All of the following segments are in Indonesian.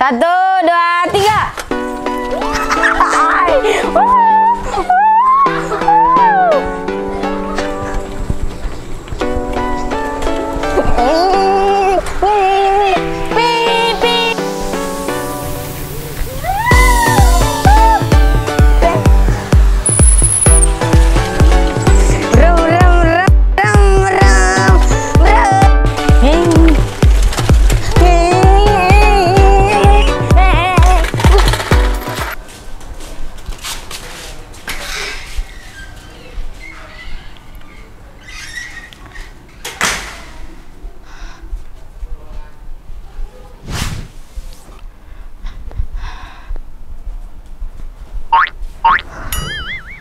Satu, dua, tiga.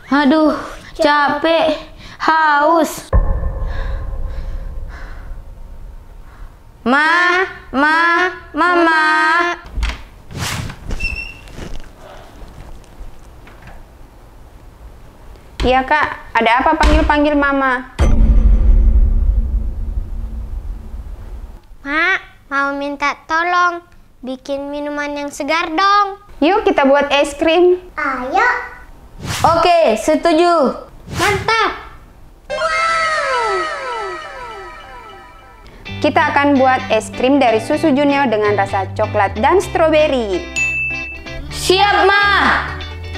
Aduh, capek, haus. Ma, ma, mama. Iya kak, ada apa panggil-panggil mama? Mak, mau minta tolong bikin minuman yang segar dong. Yuk kita buat es krim. Ayo. Oke, setuju. Mantap. Kita akan buat es krim dari susu junior dengan rasa coklat dan stroberi. Siap, Ma.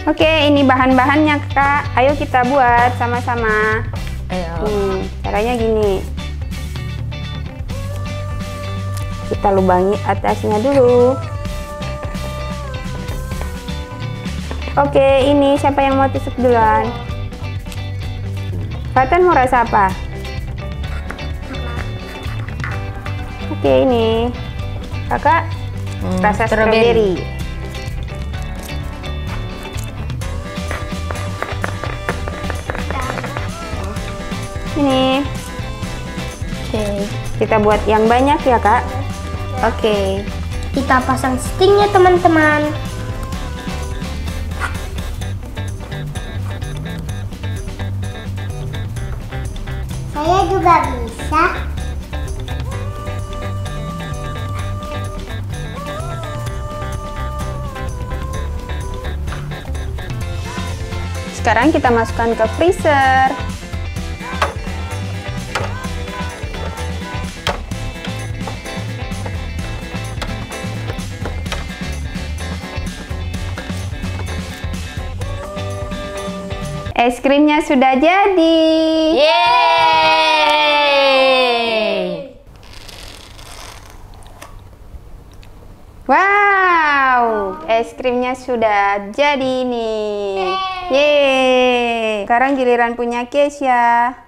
Oke, ini bahan-bahannya, Kak. Ayo kita buat sama-sama. Ayo. Hmm, caranya gini. Kita lubangi atasnya dulu. Oke, ini siapa yang mau tusuk duluan? Fatan mau rasa apa? Oke, ini. Kakak, Hmm, rasa strawberry. strawberry. Ini. Oke. Kita buat yang banyak ya, Kak. Oke. Kita pasang stingnya teman-teman. Saya juga bisa. Sekarang kita masukkan ke freezer. Es krimnya sudah jadi. Yeay! Wow, es krimnya sudah jadi nih. Yeay. Sekarang giliran punya Keisha.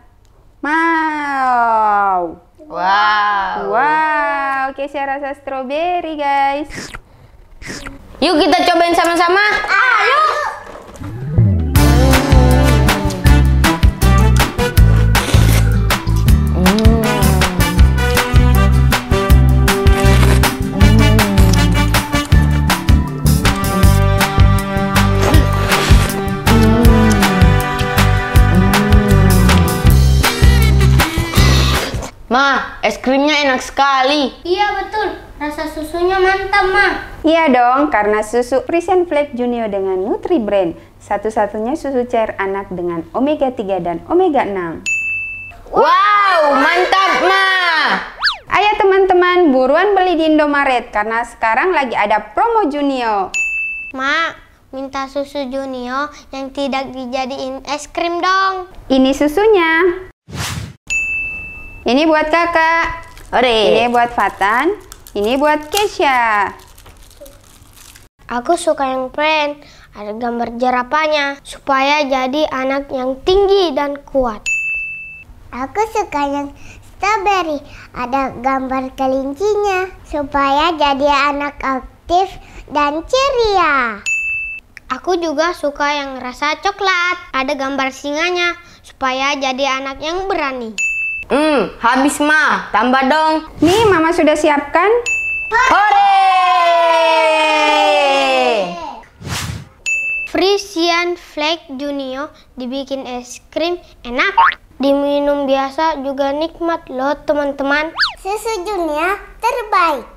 Wow. Wow. Wow, Keisha rasa stroberi, guys. Yuk kita cobain sama-sama. Ayo. Es krimnya enak sekali. Iya betul. Rasa susunya mantap, Ma. Iya dong, karena susu Frisian Flake Junior dengan Nutri-Brand, satu-satunya susu cair anak dengan omega 3 dan omega 6. Wow, mantap, Ma. Ayo teman-teman, buruan beli di Indomaret karena sekarang lagi ada promo Junior. Ma, minta susu Junio yang tidak dijadiin es krim dong. Ini susunya. Ini buat kakak. Ini Ore. buat Fatan. Ini buat Keisha. Aku suka yang plain, ada gambar jerapahnya supaya jadi anak yang tinggi dan kuat. Aku suka yang strawberry, ada gambar kelincinya supaya jadi anak aktif dan ceria. Aku juga suka yang rasa coklat, ada gambar singanya supaya jadi anak yang berani. Hmm, habis, Ma. Tambah dong. Nih, Mama sudah siapkan. Hore! Frisian Flake Junior dibikin es krim enak. Diminum biasa juga nikmat loh teman-teman. Susu Junior terbaik.